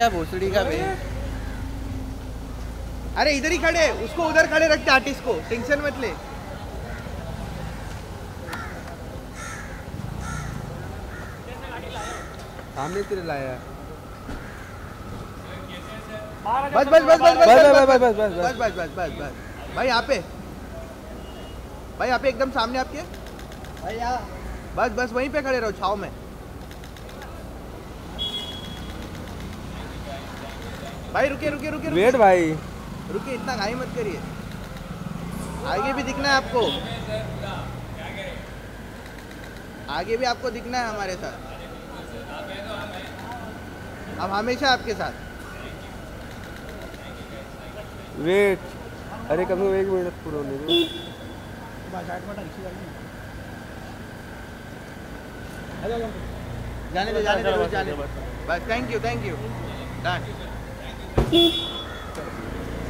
भोसड़ी का बे अरे इधर ही खड़े उसको उधर खड़े रखते आर्टिस्ट को टेंशन मत ले सामने तेरे लाया बस बस बस बस बस, बस बस, बस, बस, बस, बस बस बस भाई यहाँ पे भाई यहाँ पे एकदम सामने आपके भैया बस बस वहीं पे खड़े रहो छाव में भाई रुके रुके रुके वेट भाई। रुके इतना घाई मत करिए। आगे भी दिखना है आपको। आगे भी आपको दिखना है हमारे साथ। हम हमेशा आपके साथ। वेट। अरे कम से कम एक मिनट पूरा होने दो। जाने दे जाने दे जाने दे। बस thank you thank you done 一